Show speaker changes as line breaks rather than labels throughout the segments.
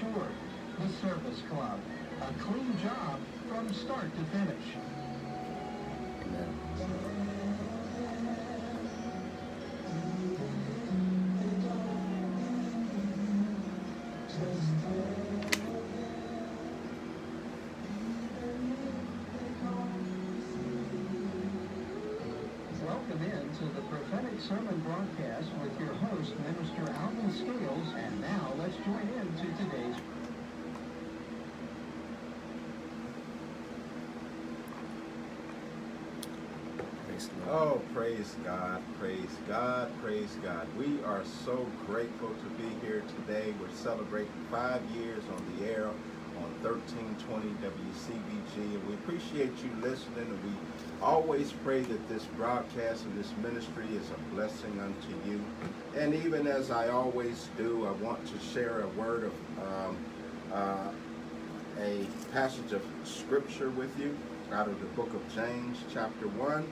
The Service Club. A clean job from start to finish. Welcome sermon broadcast with your host, Minister Alvin Scales. And now let's join in to today's.
Oh, praise God, praise God, praise God. We are so grateful to be here today. We're celebrating five years on the air on 1320 WCBG, and we appreciate you listening. And we always pray that this broadcast and this ministry is a blessing unto you. And even as I always do, I want to share a word of um, uh, a passage of scripture with you out of the book of James, chapter 1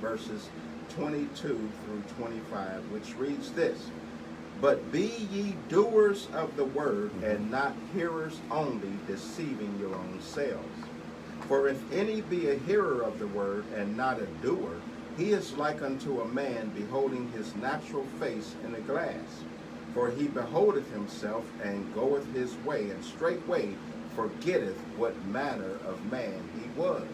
verses 22 through 25, which reads this But be ye doers of the word, mm-hmm. and not hearers only, deceiving your own selves. For if any be a hearer of the word, and not a doer, he is like unto a man beholding his natural face in a glass. For he beholdeth himself, and goeth his way, and straightway forgetteth what manner of man he was.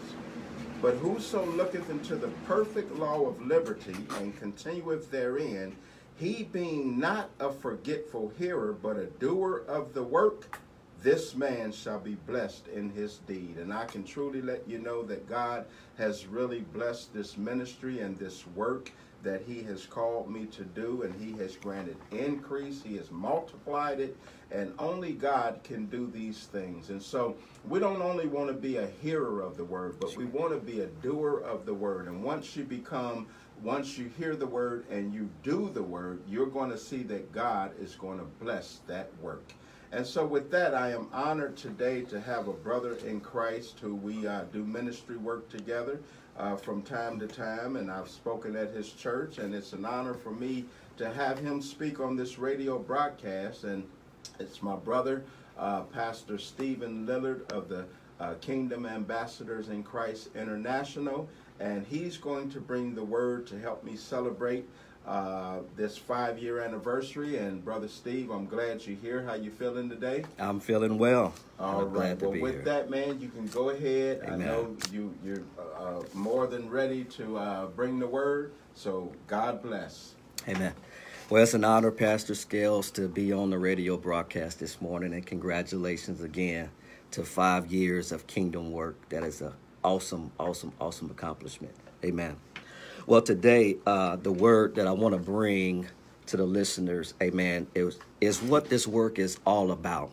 But whoso looketh into the perfect law of liberty and continueth therein, he being not a forgetful hearer, but a doer of the work, this man shall be blessed in his deed. And I can truly let you know that God has really blessed this ministry and this work that he has called me to do, and he has granted increase, he has multiplied it, and only God can do these things. And so we don't only want to be a hearer of the word, but we want to be a doer of the word. And once you become, once you hear the word and you do the word, you're going to see that God is going to bless that work. And so, with that, I am honored today to have a brother in Christ who we uh, do ministry work together uh, from time to time. And I've spoken at his church, and it's an honor for me to have him speak on this radio broadcast. And it's my brother, uh, Pastor Steven Lillard of the uh, Kingdom Ambassadors in Christ International. And he's going to bring the word to help me celebrate uh, this five year anniversary. And Brother Steve, I'm glad you're here. How you feeling today?
I'm feeling well.
All
I'm
right.
glad to
Well, with
here.
that, man, you can go ahead. I know you you're uh, more than ready to uh, bring the word. So God bless.
Amen. Well, it's an honor, Pastor Scales, to be on the radio broadcast this morning, and congratulations again to five years of kingdom work. That is a awesome, awesome, awesome accomplishment. Amen. Well, today, uh, the word that I want to bring to the listeners, amen, is, is what this work is all about.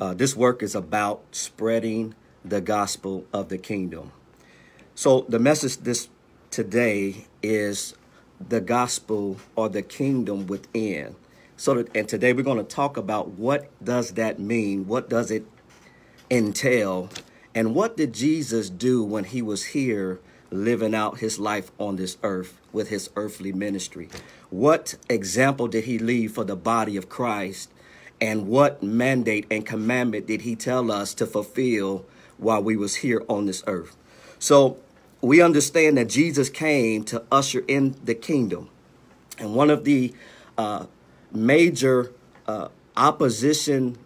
Uh, this work is about spreading the gospel of the kingdom. So the message this today is the gospel or the kingdom within. So that, and today we're going to talk about what does that mean? What does it entail? And what did Jesus do when he was here living out his life on this earth with his earthly ministry? What example did he leave for the body of Christ? And what mandate and commandment did he tell us to fulfill while we was here on this earth? So we understand that Jesus came to usher in the kingdom. And one of the uh, major uh, opposition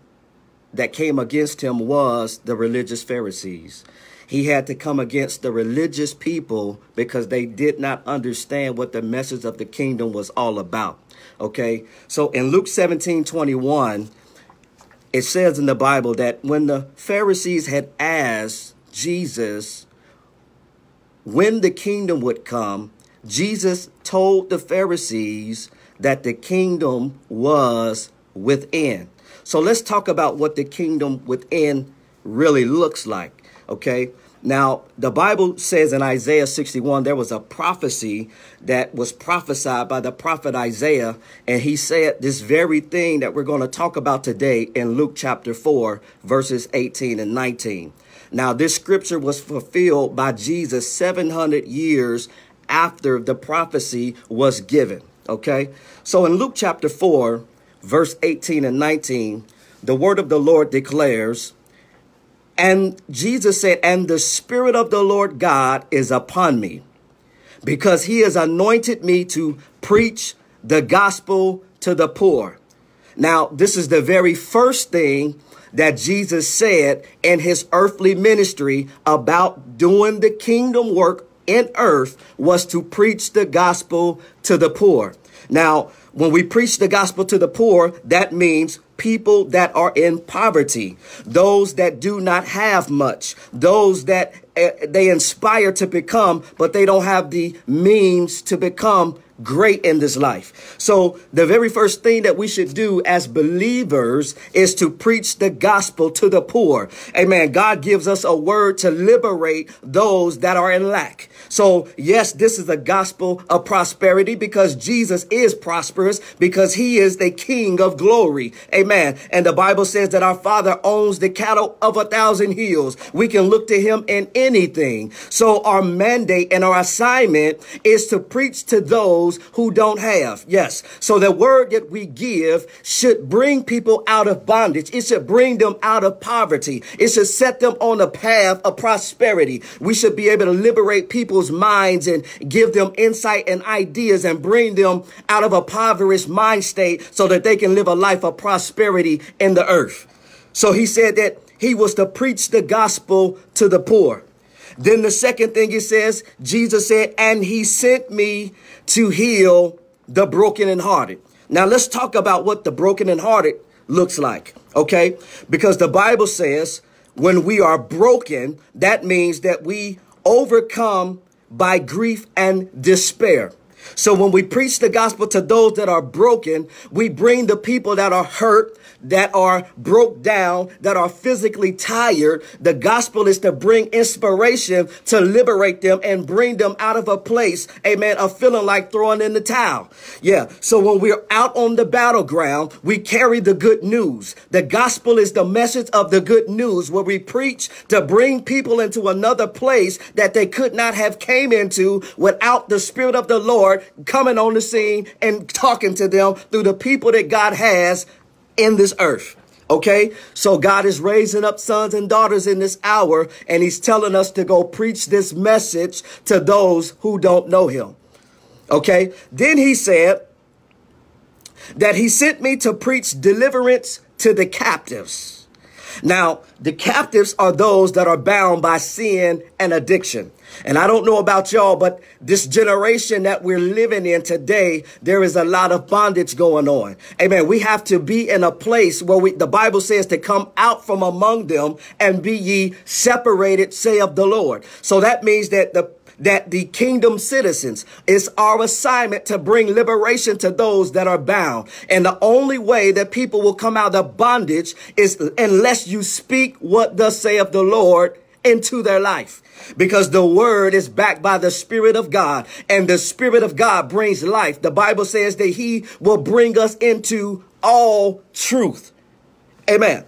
that came against him was the religious Pharisees. He had to come against the religious people because they did not understand what the message of the kingdom was all about. Okay. So in Luke 17 21, it says in the Bible that when the Pharisees had asked Jesus when the kingdom would come, Jesus told the Pharisees that the kingdom was within. So let's talk about what the kingdom within really looks like. Okay. Now, the Bible says in Isaiah 61, there was a prophecy that was prophesied by the prophet Isaiah, and he said this very thing that we're going to talk about today in Luke chapter 4, verses 18 and 19. Now, this scripture was fulfilled by Jesus 700 years after the prophecy was given. Okay. So in Luke chapter 4, verse 18 and 19, the word of the Lord declares, and Jesus said, And the Spirit of the Lord God is upon me, because he has anointed me to preach the gospel to the poor. Now, this is the very first thing that Jesus said in his earthly ministry about doing the kingdom work in earth was to preach the gospel to the poor. Now, when we preach the gospel to the poor, that means people that are in poverty, those that do not have much, those that uh, they inspire to become, but they don't have the means to become great in this life. So the very first thing that we should do as believers is to preach the gospel to the poor. Amen. God gives us a word to liberate those that are in lack. So yes, this is a gospel of prosperity because Jesus is prosperous because he is the king of glory. Amen. And the Bible says that our father owns the cattle of a thousand hills. We can look to him in anything. So our mandate and our assignment is to preach to those those who don't have. Yes. So the word that we give should bring people out of bondage. It should bring them out of poverty. It should set them on a path of prosperity. We should be able to liberate people's minds and give them insight and ideas and bring them out of a impoverished mind state so that they can live a life of prosperity in the earth. So he said that he was to preach the gospel to the poor. Then the second thing he says, Jesus said, and he sent me to heal the broken and hearted. Now let's talk about what the broken and hearted looks like, okay? Because the Bible says when we are broken, that means that we overcome by grief and despair. So when we preach the gospel to those that are broken, we bring the people that are hurt, that are broke down, that are physically tired. The gospel is to bring inspiration to liberate them and bring them out of a place, amen, of feeling like throwing in the towel. Yeah. So when we're out on the battleground, we carry the good news. The gospel is the message of the good news where we preach to bring people into another place that they could not have came into without the spirit of the Lord coming on the scene and talking to them through the people that God has in this earth. Okay, so God is raising up sons and daughters in this hour, and He's telling us to go preach this message to those who don't know Him. Okay, then He said that He sent me to preach deliverance to the captives. Now, the captives are those that are bound by sin and addiction. And I don't know about y'all, but this generation that we're living in today, there is a lot of bondage going on. Amen. We have to be in a place where we, the Bible says to come out from among them and be ye separated, say of the Lord. So that means that the that the kingdom citizens is our assignment to bring liberation to those that are bound. And the only way that people will come out of bondage is unless you speak what thus saith the Lord into their life because the word is backed by the spirit of God and the spirit of God brings life. The Bible says that he will bring us into all truth. Amen.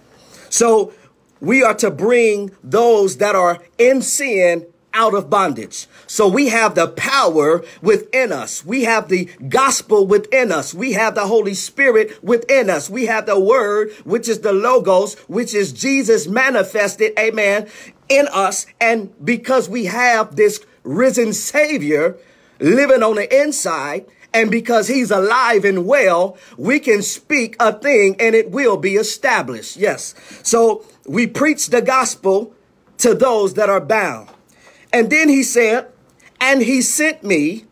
So we are to bring those that are in sin out of bondage. So we have the power within us. We have the gospel within us. We have the Holy Spirit within us. We have the word, which is the logos, which is Jesus manifested, amen, in us. And because we have this risen savior living on the inside, and because he's alive and well, we can speak a thing and it will be established. Yes. So we preach the gospel to those that are bound. And then he said, and he sent me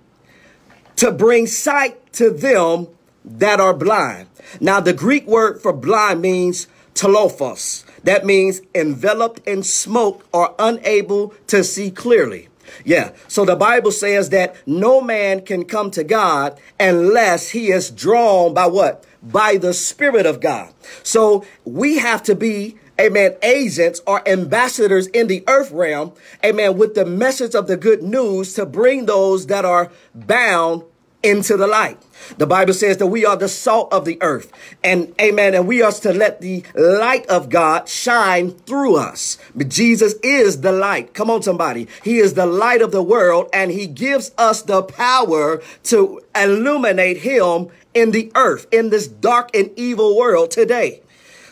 to bring sight to them that are blind. Now, the Greek word for blind means telophos. That means enveloped in smoke or unable to see clearly. Yeah. So the Bible says that no man can come to God unless he is drawn by what? By the Spirit of God. So we have to be amen, agents or ambassadors in the earth realm, amen, with the message of the good news to bring those that are bound into the light. The Bible says that we are the salt of the earth and amen. And we are to let the light of God shine through us. But Jesus is the light. Come on, somebody. He is the light of the world and he gives us the power to illuminate him in the earth, in this dark and evil world today.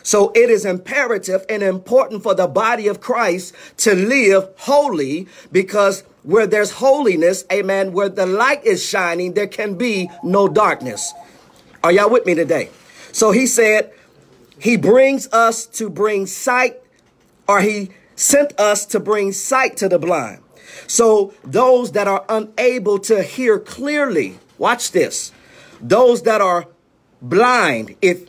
So it is imperative and important for the body of Christ to live holy because where there's holiness, amen, where the light is shining, there can be no darkness. Are y'all with me today? So he said, he brings us to bring sight, or he sent us to bring sight to the blind. So those that are unable to hear clearly, watch this. Those that are blind, if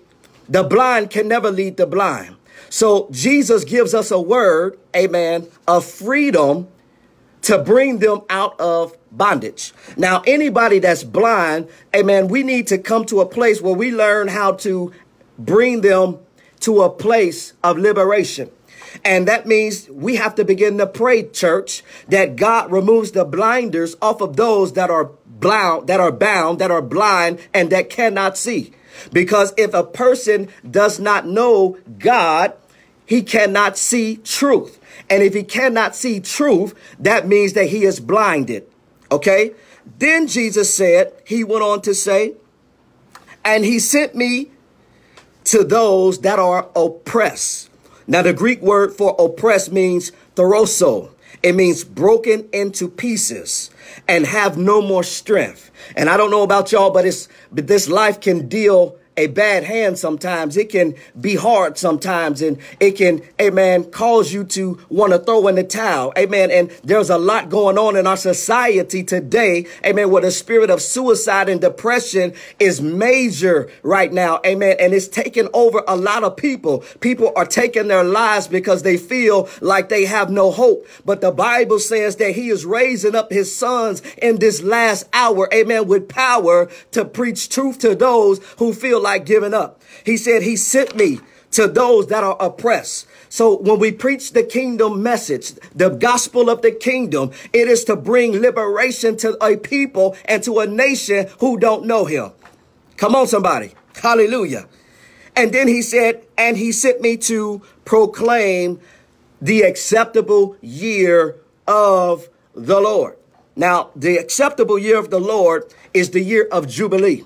the blind can never lead the blind. So Jesus gives us a word, amen, of freedom to bring them out of bondage. Now, anybody that's blind, amen, we need to come to a place where we learn how to bring them to a place of liberation. And that means we have to begin to pray, church, that God removes the blinders off of those that are bound, that are bound, that are blind, and that cannot see. Because if a person does not know God, he cannot see truth. And if he cannot see truth, that means that he is blinded. Okay? Then Jesus said, he went on to say, and he sent me to those that are oppressed. Now, the Greek word for oppressed means thoroso. It means broken into pieces and have no more strength. And I don't know about y'all, but it's but this life can deal a bad hand sometimes. It can be hard sometimes and it can, amen, cause you to want to throw in the towel. Amen. And there's a lot going on in our society today. Amen. Where the spirit of suicide and depression is major right now. Amen. And it's taking over a lot of people. People are taking their lives because they feel like they have no hope. But the Bible says that he is raising up his sons in this last hour. Amen. With power to preach truth to those who feel like giving up. He said, He sent me to those that are oppressed. So when we preach the kingdom message, the gospel of the kingdom, it is to bring liberation to a people and to a nation who don't know him. Come on, somebody. Hallelujah. And then he said, and he sent me to proclaim the acceptable year of the Lord. Now, the acceptable year of the Lord is the year of Jubilee.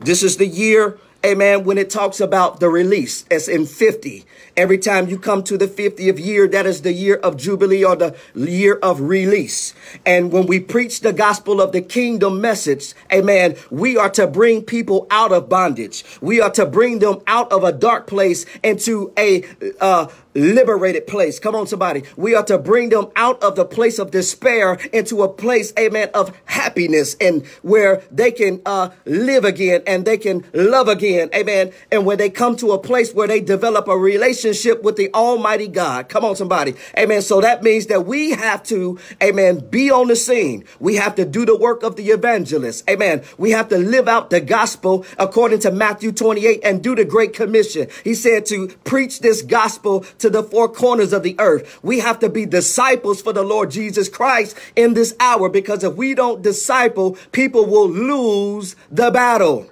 This is the year Amen. When it talks about the release, as in 50, every time you come to the 50th year, that is the year of Jubilee or the year of release. And when we preach the gospel of the kingdom message, amen, we are to bring people out of bondage. We are to bring them out of a dark place into a, uh, liberated place. Come on, somebody. We are to bring them out of the place of despair into a place, amen, of happiness and where they can uh, live again and they can love again, amen. And when they come to a place where they develop a relationship with the Almighty God. Come on, somebody. Amen. So that means that we have to, amen, be on the scene. We have to do the work of the evangelist. Amen. We have to live out the gospel according to Matthew 28 and do the great commission. He said to preach this gospel to the four corners of the earth. We have to be disciples for the Lord Jesus Christ in this hour because if we don't disciple, people will lose the battle.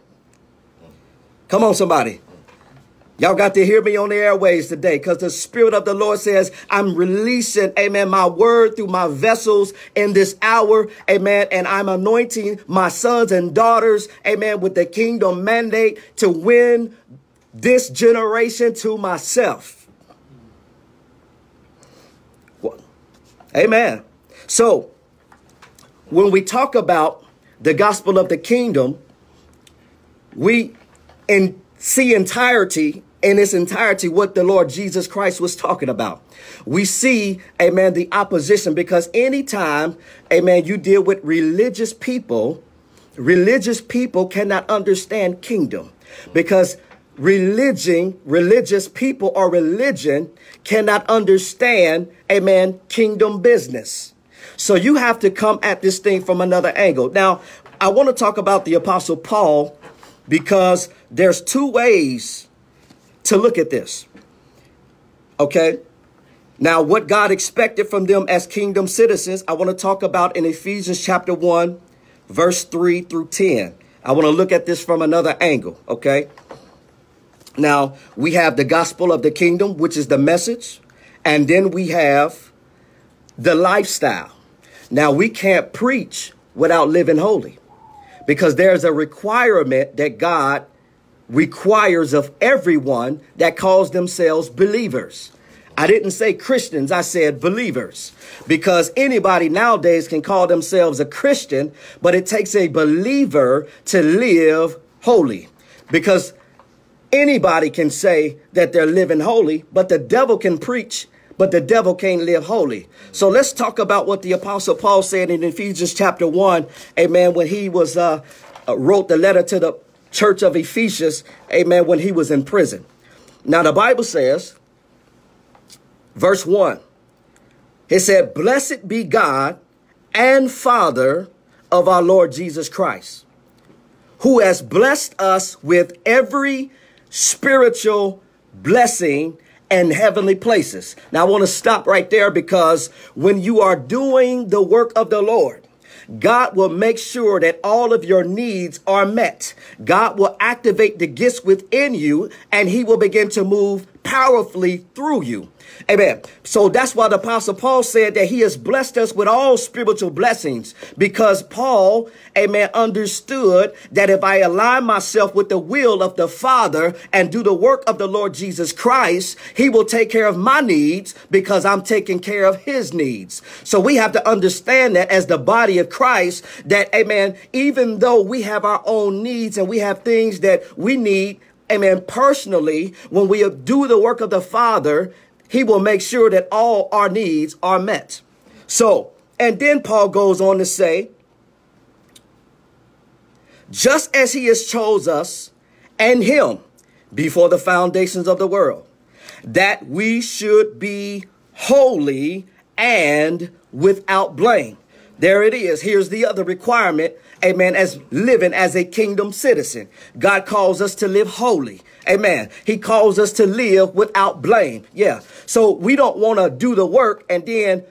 Come on, somebody. Y'all got to hear me on the airways today because the Spirit of the Lord says, I'm releasing, amen, my word through my vessels in this hour, amen, and I'm anointing my sons and daughters, amen, with the kingdom mandate to win this generation to myself. Amen. So, when we talk about the gospel of the kingdom, we in, see entirety in its entirety what the Lord Jesus Christ was talking about. We see, amen, the opposition because anytime, amen, you deal with religious people, religious people cannot understand kingdom because religion, religious people or religion cannot understand, amen, kingdom business. So you have to come at this thing from another angle. Now, I want to talk about the apostle Paul because there's two ways to look at this. Okay? Now, what God expected from them as kingdom citizens, I want to talk about in Ephesians chapter 1, verse 3 through 10. I want to look at this from another angle, okay? Now, we have the gospel of the kingdom, which is the message, and then we have the lifestyle. Now, we can't preach without living holy because there's a requirement that God requires of everyone that calls themselves believers. I didn't say Christians, I said believers. Because anybody nowadays can call themselves a Christian, but it takes a believer to live holy. Because anybody can say that they're living holy, but the devil can preach, but the devil can't live holy. So let's talk about what the apostle Paul said in Ephesians chapter 1, amen, when he was uh, uh wrote the letter to the church of Ephesus, amen, when he was in prison. Now the Bible says, verse 1. It said, Blessed be God and Father of our Lord Jesus Christ, who has blessed us with every spiritual blessing and heavenly places. Now, I want to stop right there because when you are doing the work of the Lord, God will make sure that all of your needs are met. God will activate the gifts within you and he will begin to move powerfully through you. Amen. So that's why the apostle Paul said that he has blessed us with all spiritual blessings because Paul, amen, understood that if I align myself with the will of the Father and do the work of the Lord Jesus Christ, he will take care of my needs because I'm taking care of his needs. So we have to understand that as the body of Christ, that, amen, even though we have our own needs and we have things that we need, amen, personally, when we do the work of the Father, he will make sure that all our needs are met. So, and then Paul goes on to say, just as he has chose us and him before the foundations of the world, that we should be holy and without blame. There it is. Here's the other requirement, amen, as living as a kingdom citizen. God calls us to live holy. Amen. He calls us to live without blame. Yeah. So we don't want to do the work and then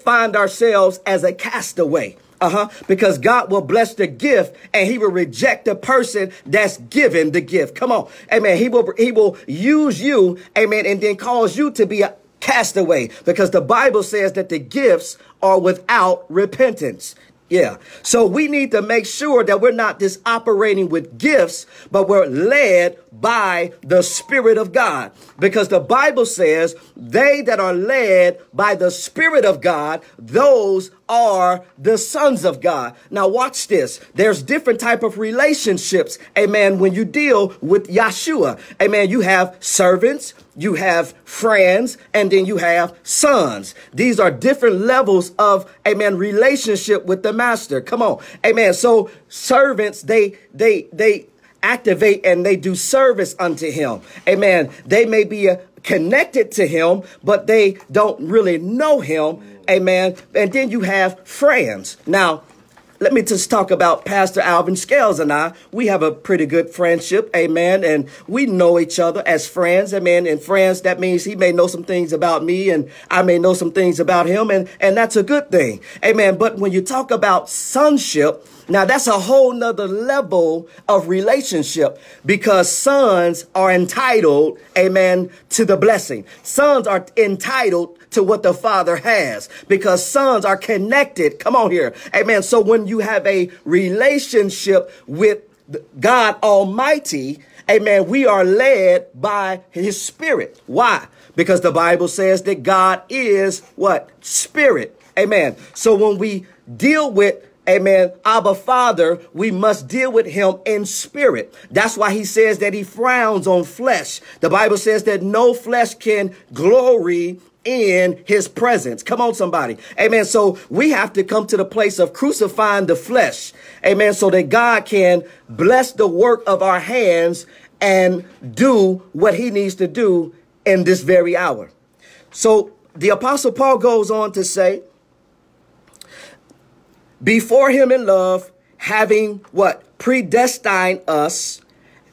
find ourselves as a castaway. Uh-huh. Because God will bless the gift and he will reject the person that's given the gift. Come on. Amen. He will he will use you, amen, and then cause you to be a castaway. Because the Bible says that the gifts are without repentance. Yeah. So we need to make sure that we're not just operating with gifts, but we're led by the Spirit of God. Because the Bible says they that are led by the Spirit of God, those are the sons of God. Now watch this. There's different type of relationships. Amen. When you deal with Yeshua, amen. You have servants, you have friends, and then you have sons. These are different levels of, amen, relationship with the master. Come on. Amen. So servants, they, they, they, activate and they do service unto him. Amen. They may be uh, connected to him, but they don't really know him. Amen. And then you have friends. Now, let me just talk about Pastor Alvin Scales and I. We have a pretty good friendship, amen, and we know each other as friends, amen. And friends, that means he may know some things about me and I may know some things about him, and, and that's a good thing, amen. But when you talk about sonship, now that's a whole nother level of relationship because sons are entitled, amen, to the blessing. Sons are entitled to what the father has because sons are connected. Come on here. Amen. So when you have a relationship with God Almighty, amen, we are led by his spirit. Why? Because the Bible says that God is what? Spirit. Amen. So when we deal with Amen. Abba Father, we must deal with him in spirit. That's why he says that he frowns on flesh. The Bible says that no flesh can glory in his presence. Come on, somebody. Amen. So we have to come to the place of crucifying the flesh. Amen. So that God can bless the work of our hands and do what he needs to do in this very hour. So the apostle Paul goes on to say, before him in love, having what? Predestined us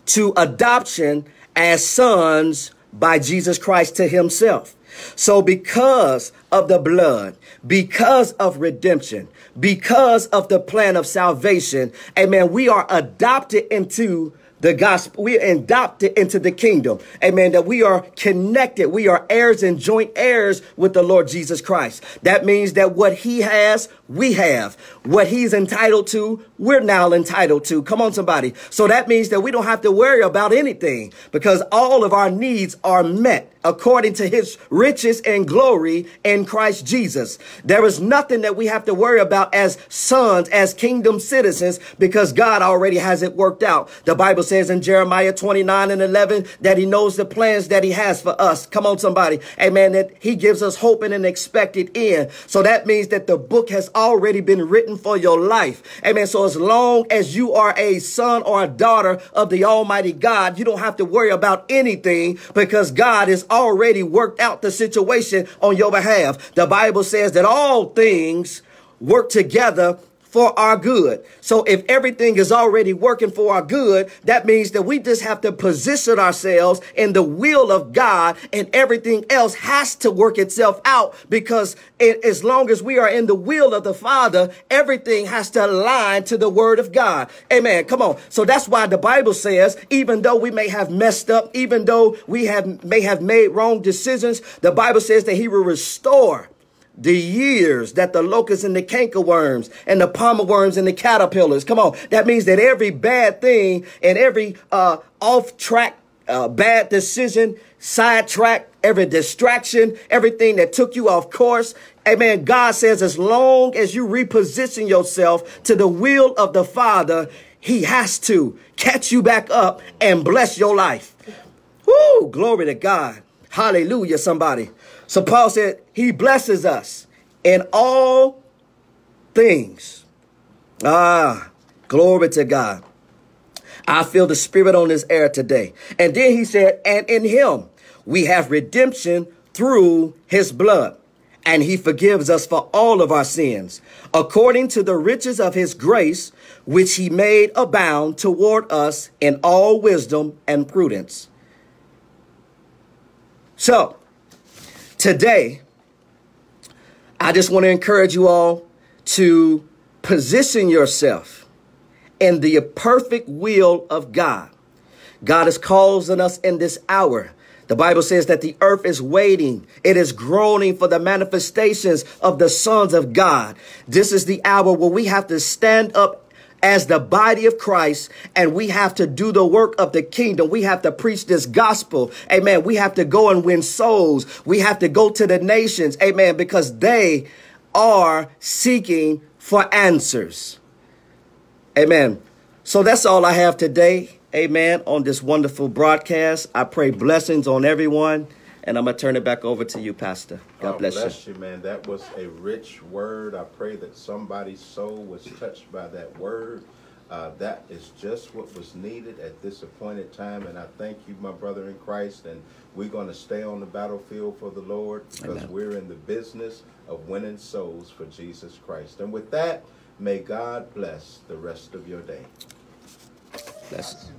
to adoption as sons by Jesus Christ to himself. So because of the blood, because of redemption, because of the plan of salvation, amen, we are adopted into the gospel. We are adopted into the kingdom. Amen. That we are connected. We are heirs and joint heirs with the Lord Jesus Christ. That means that what he has, we have. What he's entitled to, we're now entitled to. Come on, somebody. So that means that we don't have to worry about anything because all of our needs are met according to his riches and glory in Christ Jesus. There is nothing that we have to worry about as sons, as kingdom citizens, because God already has it worked out. The Bible says in Jeremiah 29 and 11 that he knows the plans that he has for us. Come on, somebody. Amen. That he gives us hope and an expected end. So that means that the book has already been written for your life. Amen. So as long as you are a son or a daughter of the Almighty God, you don't have to worry about anything because God has already worked out the situation on your behalf. The Bible says that all things work together for our good. So if everything is already working for our good, that means that we just have to position ourselves in the will of God and everything else has to work itself out because it, as long as we are in the will of the Father, everything has to align to the word of God. Amen. Come on. So that's why the Bible says, even though we may have messed up, even though we have may have made wrong decisions, the Bible says that he will restore the years that the locusts and the cankerworms and the palmer worms and the caterpillars. Come on. That means that every bad thing and every uh, off track uh, bad decision, sidetrack, every distraction, everything that took you off course. Amen. God says, as long as you reposition yourself to the will of the Father, He has to catch you back up and bless your life. Woo! Glory to God. Hallelujah, somebody. So Paul said, He blesses us in all things. Ah, glory to God. I feel the Spirit on this air today. And then he said, And in Him we have redemption through His blood. And He forgives us for all of our sins, according to the riches of His grace, which He made abound toward us in all wisdom and prudence. So, Today, I just want to encourage you all to position yourself in the perfect will of God. God is calling us in this hour. The Bible says that the earth is waiting. It is groaning for the manifestations of the sons of God. This is the hour where we have to stand up as the body of Christ and we have to do the work of the kingdom. We have to preach this gospel. Amen. We have to go and win souls. We have to go to the nations. Amen. Because they are seeking for answers. Amen. So that's all I have today. Amen. On this wonderful broadcast. I pray blessings on everyone. And I'm going to turn it back over to you, Pastor. God
oh,
bless,
bless
you.
you. man. That was a rich word. I pray that somebody's soul was touched by that word. Uh, that is just what was needed at this appointed time. And I thank you, my brother in Christ. And we're going to stay on the battlefield for the Lord because Amen. we're in the business of winning souls for Jesus Christ. And with that, may God bless the rest of your day.
Bless.